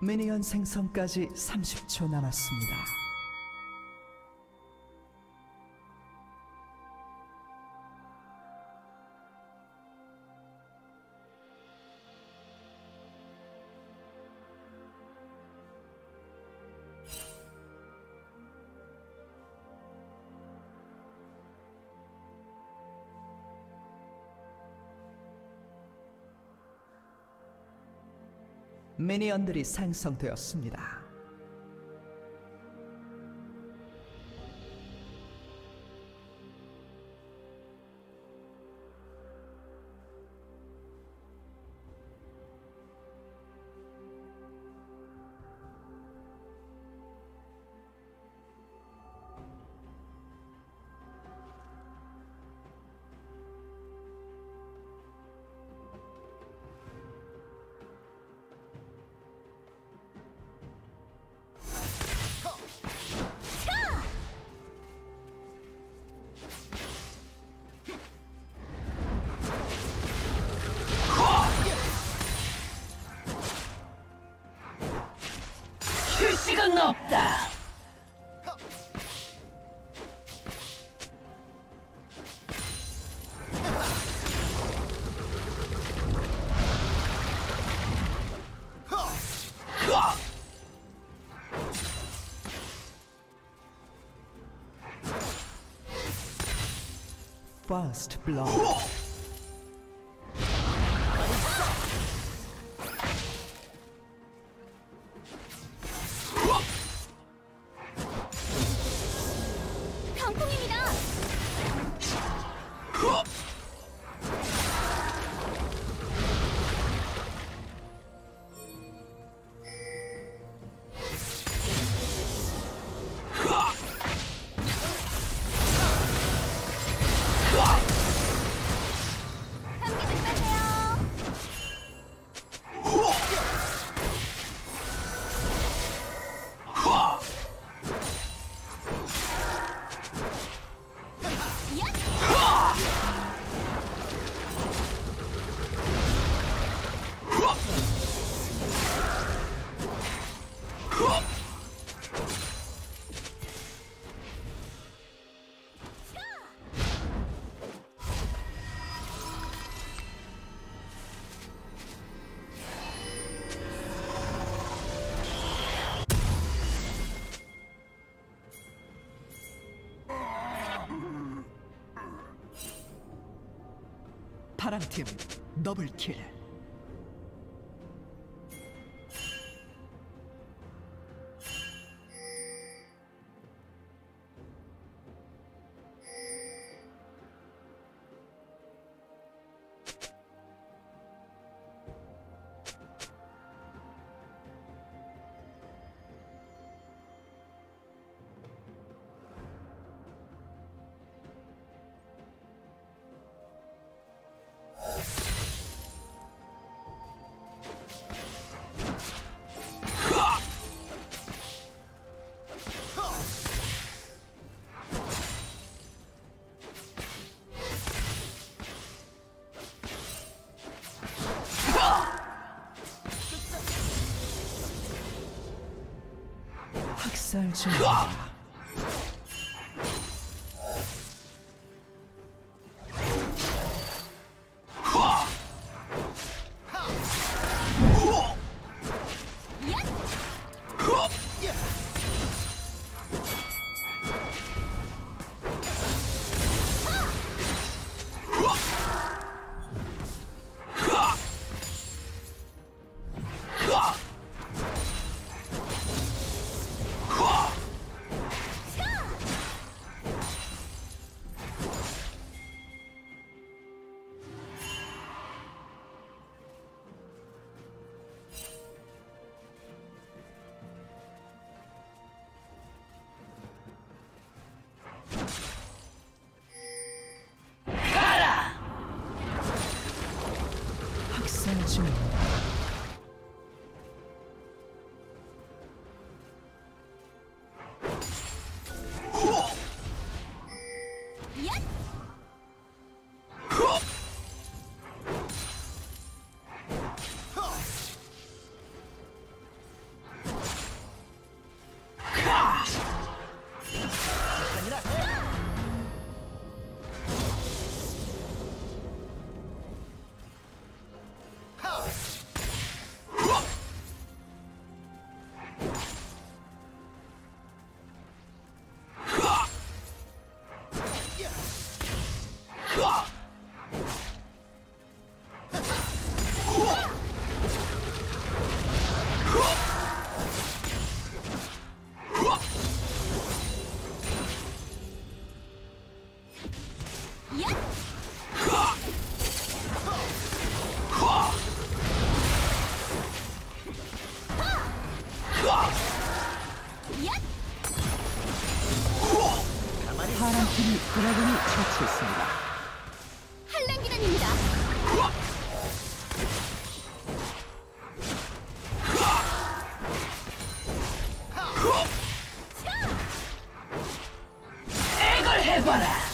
미니언 생성까지 30초 남았습니다. 미니언들이 생성되었습니다. First Blood 파랑팀 더블킬 哥。啊 파란 팀이 드래곤을 처치했습니다. 한랭기란입니다. 이걸 해봐라.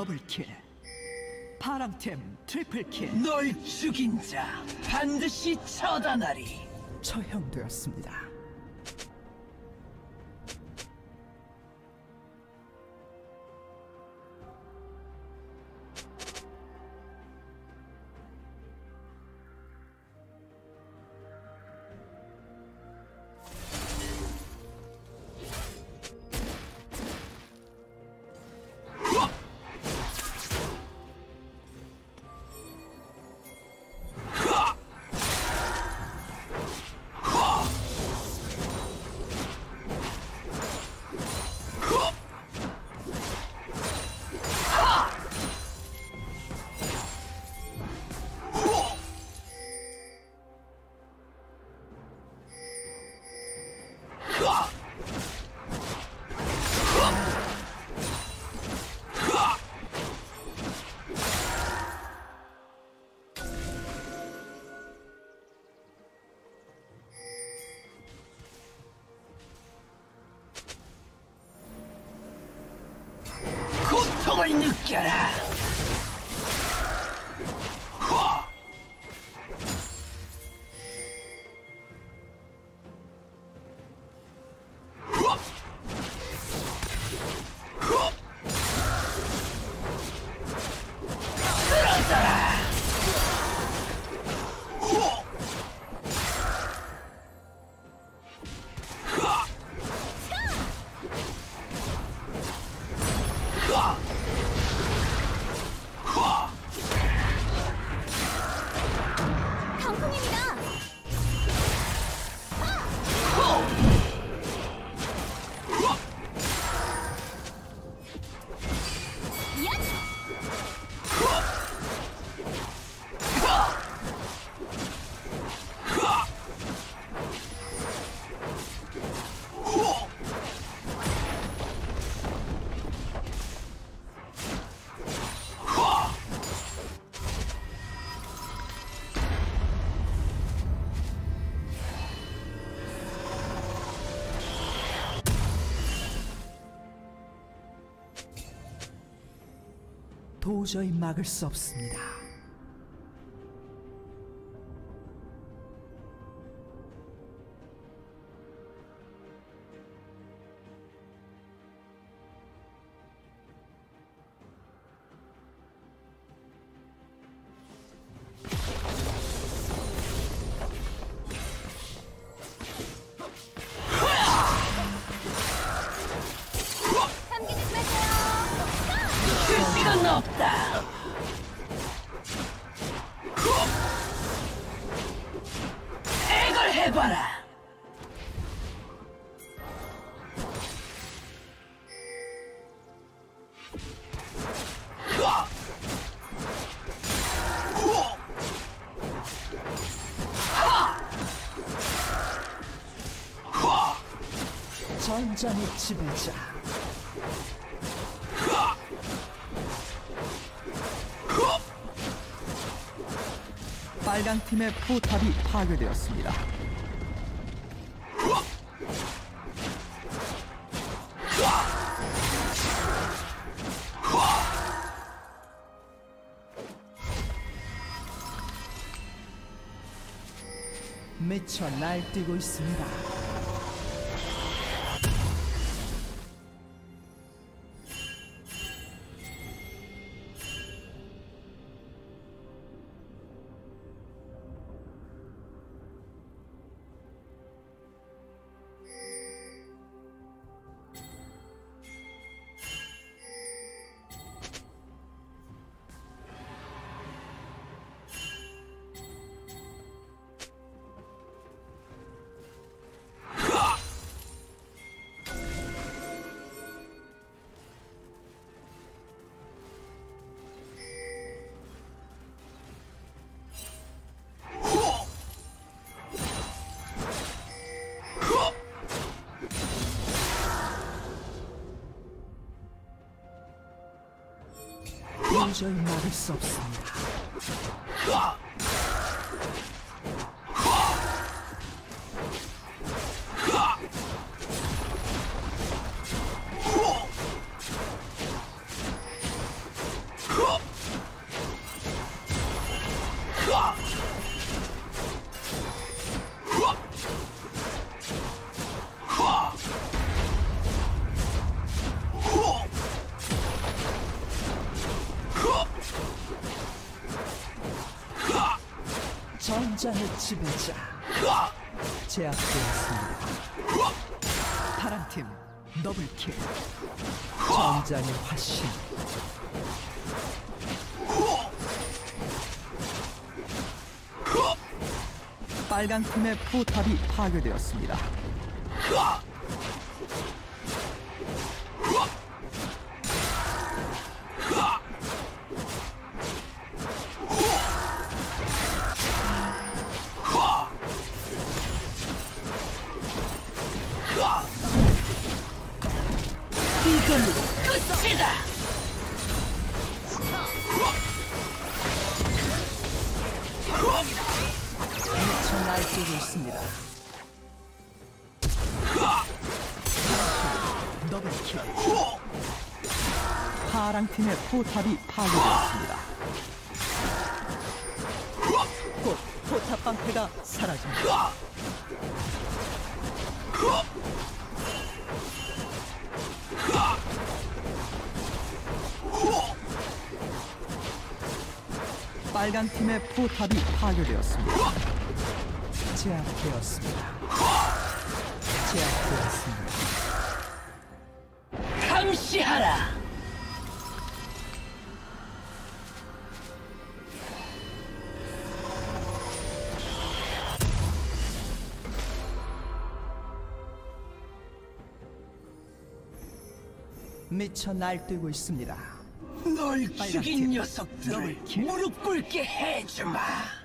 더블킬. 파랑팀 트리플킬 널 죽인 자 반드시 처단하리. 처형되었습니다. 고 도저히 막을 수 없습니다. 해봐라. 전장의 지배자. 빨간 팀의 포탑이 파괴되었습니다. 미쳐 날뛰고 있습니다. 도저히 막을 수 없습니다. 전장의 지배자 제압되었습니다. 파란팀 더블킬 전장의 화신 빨간 팀의 포탑이 파괴되었습니다. 더블킬 파랑 팀의 포탑이 파괴되었습니다. 곧 포탑 방패가 사라집니다. 빨간 팀의 포탑이 파괴되었습니다. 제압되었습니다. 제압되었습니다. 감시하라. 미쳐 날뛰고 있습니다. 널 죽인 팀. 녀석들을. 무릎 꿇게 해주마.